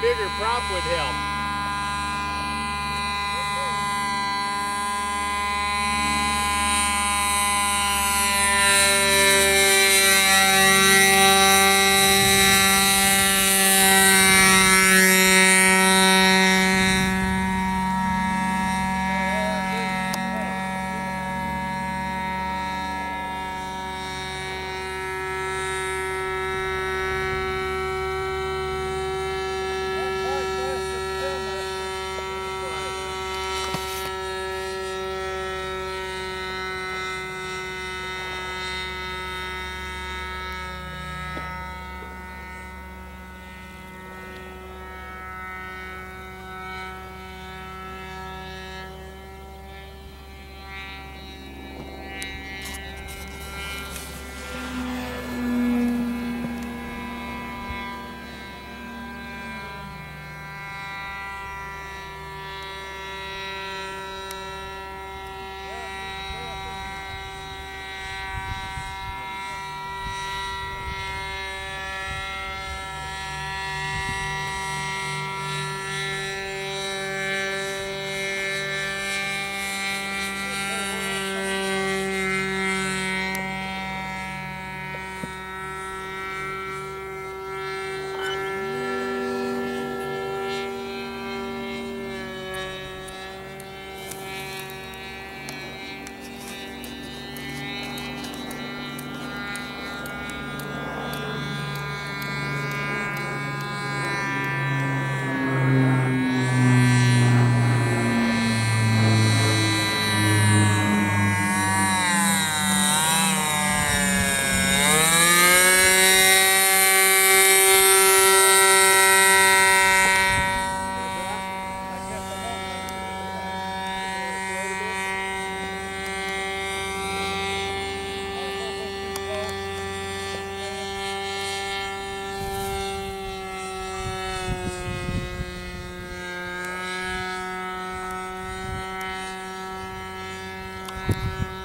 bigger prop would help. Yeah.